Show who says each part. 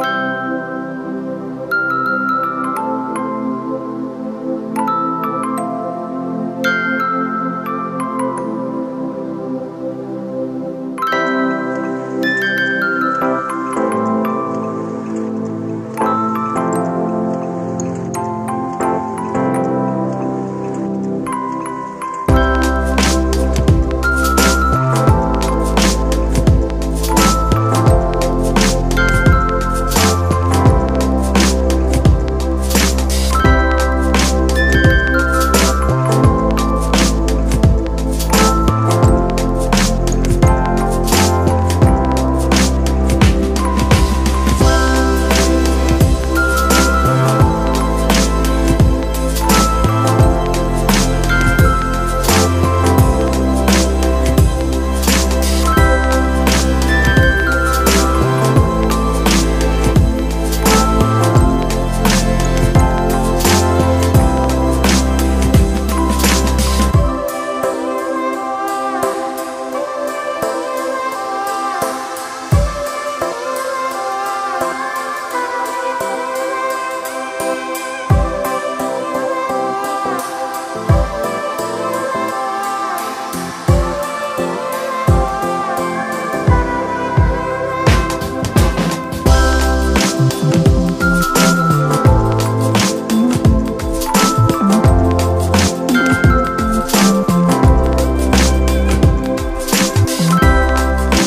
Speaker 1: Bye.